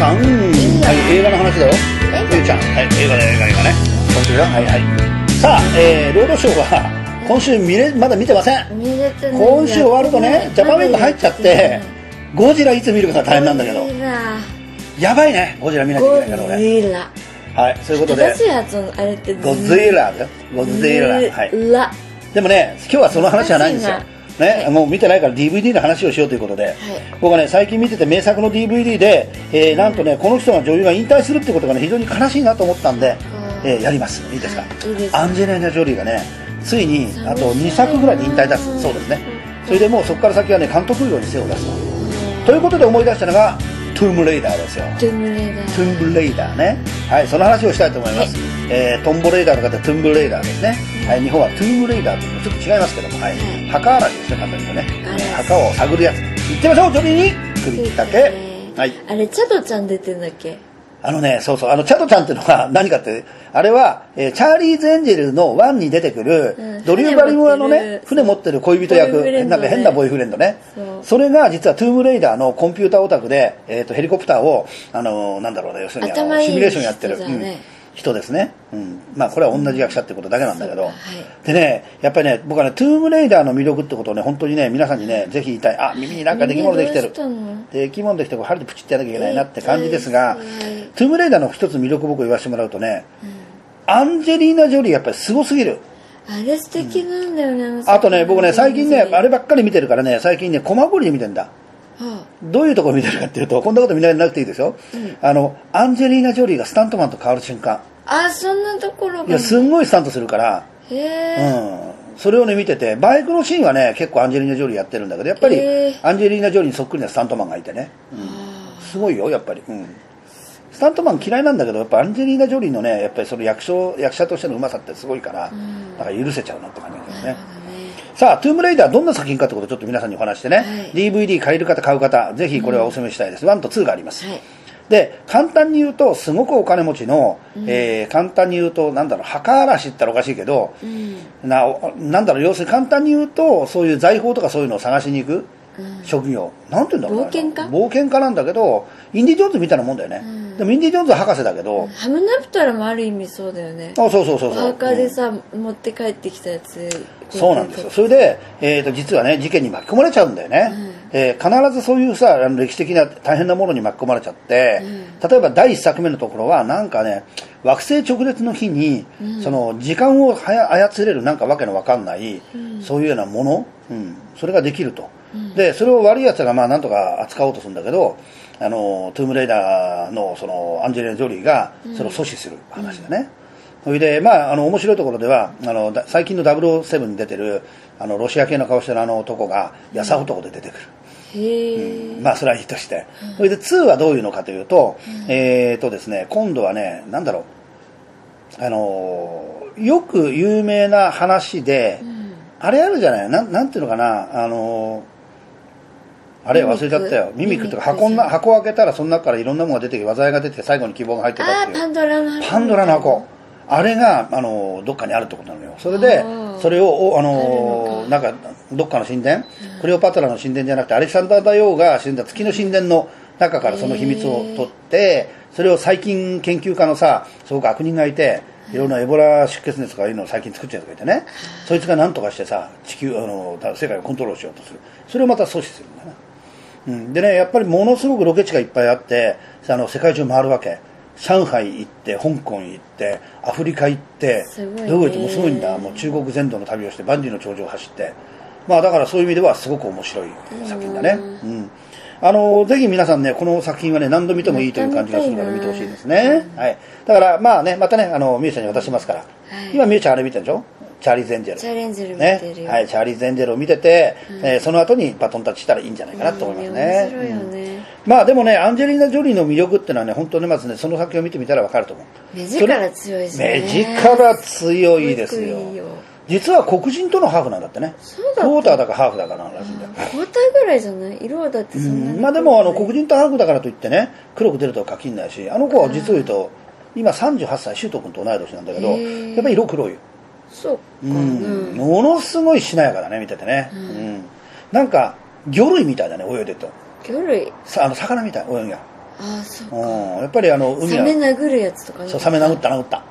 さん、はい、映画の話だよ。ゆうちゃん、はい、映画だ映画映画ね。今週だはいはい。さあ、えー、ロードショーは、今週見れ、まだ見てません。見れてない今週終わるとね、ジャパンウィーク入っちゃって、ゴジラいつ見るかが大変なんだけどゴ、ジラやばいね、ゴジラ見なきゃいけないからゴ俺。ジラはい、そういうことで正、しい発音あれってゴジラだよ。ゴジラ。はい。ラでもね、今日はその話じゃないんですよ。ね、もう見てないから DVD の話をしようということで、僕はね、最近見てて名作の DVD で、えーなんとね、この人が女優が引退するってことがね、非常に悲しいなと思ったんで、えーやります。いいですか？いいですアンジェリーナ・ジョリーがね、ついに、あと2作ぐらいで引退です。そうですね。それでもうそこから先はね、監督業に精を出すと。ということで思い出したのが、トゥームレイダーですよ。トゥームレイダートゥンブレイダーね。はい、その話をしたいと思います。えートンボレイダーの方はトゥンブレイダーですね。はい、日本はトゥームレイダーというのちょっと違いますけども、はい。墓荒らしですね、簡単に言うとね。墓を探るやつ。行ってみましょう、ジョリーに。首ったけ。はい。あれチャドちゃん出てんだっけ？あのね、そうそう、あの、チャドちゃんっていうのは 何かって、あれは、えーチャーリーズ・エンジェルのワンに出てくる、うん。ドリュー・バリモアのね、船船持持ってる恋人役、ね。なんか変なボーイフレンドね。それが実はトゥームレイダーのコンピューターオタクで、えっ、と、ヘリコプターを、あのーなんだろうね、要するにあのシミュレーションやってる。人だねうん人ですね。うん。まあ、これは同じ役者ってことだけなんだけど。そうかでね、やっぱりね、僕はね、トゥームレイダーの魅力ってことをね、本当にね、皆さんにね、ぜひ言いたい。あ、耳になんか出来物できてる。出来物できて、これ針でプチってやらなきゃいけないなって感じですがえーはい、トゥームレイダーの一つ魅力僕言わせてもらうとね、アンジェリーナ・ジョリーやっぱりすごすぎる。あれ素敵なんだよね、のあとね、僕ね、最近ね、あればばっかり見てるからね、最近ね、コマ送りで見てんだ。あどういうところ見てるかっていうと、こんなこと見なくていいですよ。あの、アンジェリーナ・ジョリーがスタントマンと変わる瞬間。あそんなところがいや、すんごいスタントするから、へえ、うん。それをね、見てて、バイクのシーンはね、結構アンジェリーナ・ジョリーやってるんだけど、やっぱりアンジェリーナ・ジョリーにそっくりなスタントマンがいてね。すごいよ、やっぱり。うん。スタントマン嫌いなんだけど、やっぱアンジェリーナ・ジョリーのね、やっぱりその役所役者としてのうまさってすごいから、だから許せちゃうなって感じだけどね。さあ、トゥームレイダーどんな作品かってことをちょっと皆さんにお話してね、はい。DVD 借りる方買う方、ぜひこれはお勧めしたいです。1と2があります。はい。で、簡単に言うと、すごくお金持ちの、えー簡単に言うと、なんだろう、墓荒らしって言ったらおかしいけど、うん。なおなんだろう、要するに簡単に言うと、そういう財宝とかそういうのを探しに行く職業。なんて言うんだろうな。冒険家？冒険家なんだけど、インディ・ジョーンズみたいなもんだよね。ん。でもインディ・ジョーンズは博士だけど、ハムナプトラもある意味そうだよね。あそうそうそうおそう。墓でさ、持って帰ってきたやつ。そうなんですよ。それで、えー、と実はね、事件に巻き込まれちゃうんだよね。えー必ずそういうさ、あの歴史的な大変なものに巻き込まれちゃって、例えば第一作目のところは、なんかね、惑星直列の日に、その時間をはや操れるなんかわけのわかんない、そういうようなもの、うん、それができると。で、それを悪い奴がまあなんとか扱おうとするんだけど、あの、トゥームレイダーのそのアンジェリーナ・ジョリーがそれを阻止する話だね。それで、まあ、あの、面白いところでは、あの、だ最近の007に出てる、あの、ロシア系の顔してるあの男が、やさ男で出てくる。まあ、それはいいとして。それで、2はどういうのかというと、えーとですね、今度はね、なんだろう、あのー、よく有名な話で、あれあるじゃない？なん、なんていうのかな、あのー、あれ忘れちゃったよ。ミミックとか箱な、箱を開けたらその中からいろんなものが出てきて、が出て最後に希望が入ってたっていう。パンドラの箱パンドラの箱。あれが、あの、どっかにあるってことなのよ。それでそれを、おあの、のなんか、どっかの神殿、クレオパトラの神殿じゃなくて、アレキサンダー大王が死んだ月の神殿の中からその秘密を取って、それを最近研究家のさ、すごく悪人がいて、いろんなエボラ出血熱とかいうのを最近作っちゃうとかいてね、そいつが何とかしてさ、地球、あの、世界をコントロールしようとする。それをまた阻止するんだな。うん、でね、やっぱりものすごくロケ地がいっぱいあって、あの世界中回るわけ。上海行って、香港行って、アフリカ行って、どこ行ってもすごいんだ？もう中国全土の旅をして、万里の長城を走って。まあだからそういう意味ではすごく面白い作品だね。うん。あの、ぜひ皆さんね、この作品はね、何度見てもいいという感じがするから見てほしいですね。はい。だからまあね、またね、あの、みゆちゃんに渡しますから。はい今みゆちゃんあれ見てるでしょ？チャーリーズ・エンジェル。チャレンジル見ねてる。よ、はい、チャーリーズ・エンジェルを見てて、えーその後にバトンタッチしたらいいんじゃないかなと思いますね。うん面白いよね、まあでもね、アンジェリーナ・ジョリーの魅力ってのはね、本当にまずね、その作品を見てみたらわかると思う。目力強いしね目力強いですよ実は黒人とのハーフなんだってね。そうクォーターだかハーフだかなんらしいんだよ。交代ぐらいじゃない？色はだってそんなにまあでもあの黒人とハーフだからといってね、黒く出るとは限らないし、あの子は実を言うと、今38歳、シュート君と同い年なんだけど、やっぱり色黒いよ。そうかうな、ん、ものすごいしなやかだね、見ててね。うん。なんか、魚類みたいだね、泳いでると。魚類？さあの、魚みたい、泳ぎが。ああそうかうん、やっぱりあの海サメは殴るやつとかねそうサメ殴った殴った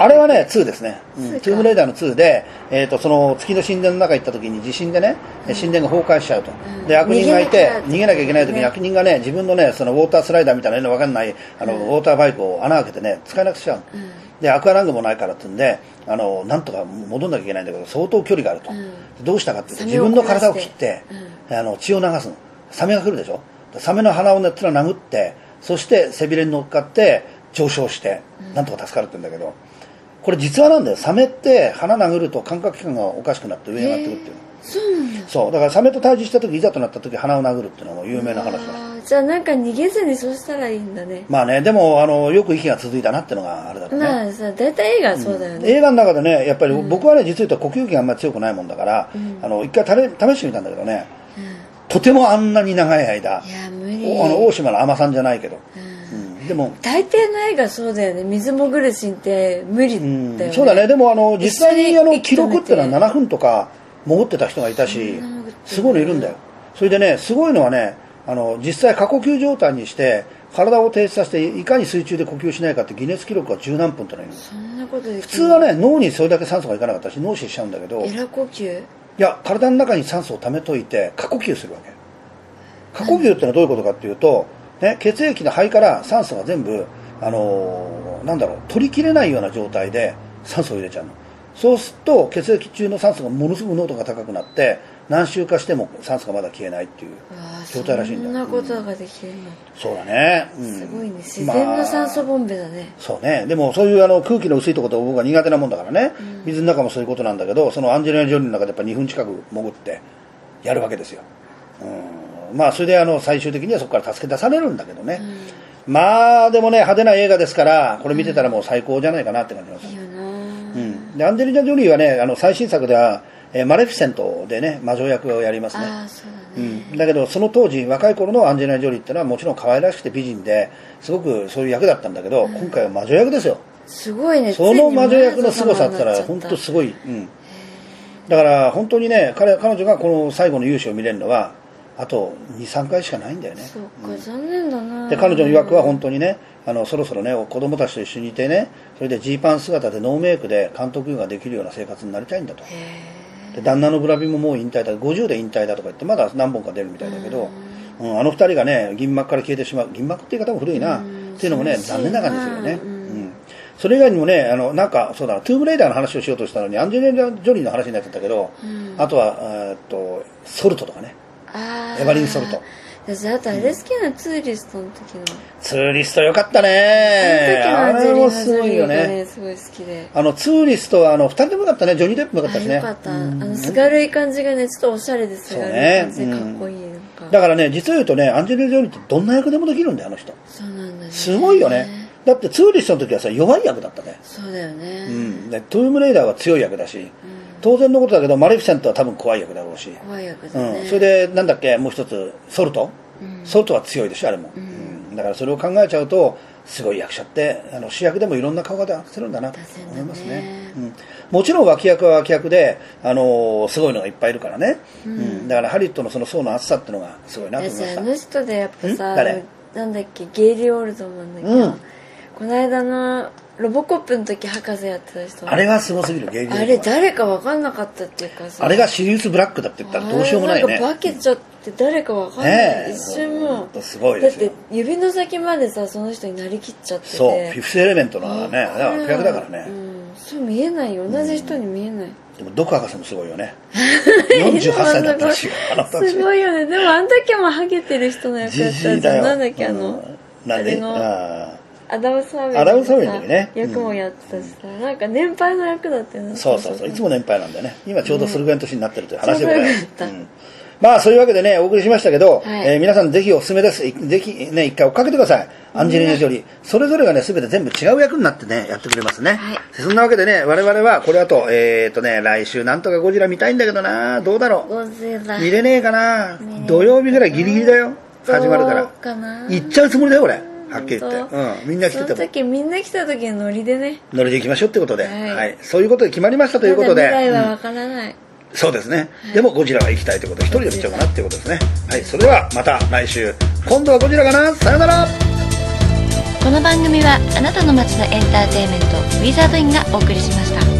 あれはね2ですね、うん。2か。トゥームレイダーの2で、えー、とその月の神殿の中行った時に地震でね、神殿が崩壊しちゃうと、うん。で悪人がいて逃逃げなきゃいけない時にね。悪人がね自分のねそのウォータースライダーみたいなよくわかんないあの、ウォーターバイクを穴開けてね使えなくしちゃう、うん。でアクアラングもないからってんであのなんとか戻んなきゃいけないんだけど相当距離があると、うん。どうしたかっていうと自分の体を切ってあの血を流すの。サメが来るでしょ。サメの鼻をねつら殴ってそして背びれに乗っかって上昇してなんとか助かるって言うんだけどこれ実話なんだよ。サメって鼻殴ると感覚器官がおかしくなって上に上がってくるっていうの。そうなんだ。そう。だからサメと対峙した時いざとなった時鼻を殴るっていうのも有名な話だ。じゃあなんか逃げずにそうしたらいいんだね。まあねでもあのよく息が続いたなっていうのがあれだろうね、まあさ大体映画はそうだよね、映画の中でねやっぱり僕はね実を言うと呼吸器があんまり強くないもんだから、うん。あの一回たれ試してみたんだけどね。うん。とてもあんなに長い間。いや無理。おあの大島の海女さんじゃないけど、うんうんでも、大抵の映画そうだよね。水潜るシーンって無理だようん。ね、そうだね。でもあの実際にあの記録っていうのは7分とか潜ってた人がいたしすごいのいるんだよ。それでねすごいのはねあの実際過呼吸状態にして体を停止させていかに水中で呼吸しないかってギネス記録は十何分ってのがいるんですそんなことで普通はね脳にそれだけ酸素がいかなかったし脳死しちゃうんだけどエラ呼吸？いや体の中に酸素を溜めといて過呼吸するわけ。過呼吸ってのはどういうことかっていうと、ね、血液の肺から酸素が全部、あのーなんだろう取りきれないような状態で酸素を入れちゃうの。そうすると血液中の酸素がものすごく濃度が高くなって何周かしても酸素がまだ消えないっていう状態らしいんだそんなことができるの、そうだね、うん。すごいね。自然の酸素ボンベだね、そうね、でもそういうあの空気の薄いところと僕は苦手なもんだからね、水の中もそういうことなんだけど、そのアンジェリーナ・ジョリーの中でやっぱ2分近く潜ってやるわけですよ。うん、まあそれであの最終的にはそこから助け出されるんだけどね。まあでもね、派手な映画ですから、これ見てたらもう最高じゃないかなって感じます。うん、でアンジェリーナ・ジョリーはね、あの最新作では、えーマレフィセントでね、魔女役をやりますね。ああそううだね、ん、だけどその当時若い頃のアンジェリーナ・ジョリーってのはもちろん可愛らしくて美人ですごくそういう役だったんだけど、今回は魔女役ですよ。すごいね。その魔女役の凄さって言ったら本当すごい、うん、だから本当にね彼彼女がこの最後の勇姿を見れるのはあと23回しかないんだよね。そうか、残念だな。で彼女の曰くは本当にねあのそろそろね子供たちと一緒にいてねそれでジーパン姿でノーメイクで監督ができるような生活になりたいんだと。へで旦那のブラピももう引退だ50で引退だとか言ってまだ何本か出るみたいだけど、うん、あの二人がね銀幕から消えてしまう銀幕っていう方も古いな、うん。っていうのもね残念な感じですよね、それ以外にもねあのなんかそうだなトゥームレイダーの話をしようとしたのにアンジェリーナ・ジョリーの話になっちゃったけど、うん。あとはえーっとソルトとかね。あエヴリン・ソルト。私あとあれ好きなツーリストの時の、ツーリストよかったね。あれもすごいよね。ねすごい好きで。あのツーリストはあの二人ともよかったね。ジョニー・デップもよかったしね。あよかった、うん。あのすがるい感じがねちょっとおしゃれですがるい感じでそうね。かっこいいだからね実を言うとねアンジェリーナ・ジョリーってどんな役でもできるんだよあの人。そうなんだね。すごいよね。だってツーリストの時はさ弱い役だったね。そうだよね、うん、でトゥームレイダーは強い役だし、当然のことだけどマレフィセントは多分怖い役だろうし、怖い役うだね、ん、それでなんだっけもう一つソルト、うん。ソルトは強いでしょあれも、うん。だからそれを考えちゃうとすごい役者ってあの主役でもいろんな顔が出せるんだなと思いますね、うん、もちろん脇役は脇役で、あのーすごいのがいっぱいいるからね、うん。だからハリウッドのその層の厚さっていうのがすごいなと思いました。私あの人でやっぱさん？誰？なんだっけゲイリー・オールドマンだっけど、うん。この間のロボコップの時博士やってた人。あれはすごすぎるゲイリーあれ誰か分かんなかったっていうかさ。あれがシリウス・ブラックだって言ったらどうしようもないね。なんか化けちゃって誰か分かんない、ねえ一瞬もほんとすごいだっですよ。て指の先までさその人になりきっちゃって。てそうフィフスエレメントのね悪役だからね、うんそう見えないよ。同じ人に見えない、でもドク博士もすごいよね。48歳だったらしいよすごいよね。でもあの時もハゲてる人の役やったじゃんなんだっけあの、うん。なんで？あれのあアダム・サーベルアダムサーベルの時ね。役もやってたしさ、なんか年配の役だってねーそうそうそういつも年配なんだよね。今ちょうどそれぐらいの年になってるという話でございます、まあそういうわけでねお送りしましたけど、はい。えー皆さんぜひおすすめです。いぜひね一回追っかけてください。アンジェリーナ・ジョリ。ーそれぞれがね全て全部違う役になってねやってくれますね、はい。そんなわけでね我々はこれあとえっ、とね来週なんとかゴジラ見たいんだけどな。どうだろう？ゴジラ。見れねえかな？土曜日ぐらいギリギリだよ。始まるから。行っちゃうつもりだよ俺はっきり言って、うん、みんな来てそのても時みんな来た時のノリでね。乗りで行きましょうってことで、はい。はい、そういうことで決まりましたということで、未来はうん。わからない、そうですね、でもゴジラは行きたいということで一人で見ちゃおうかなっていうことですね。はい。それではまた来週。今度はゴジラかな。さよなら。この番組はあなたの街のエンターテインメントウィザードインがお送りしました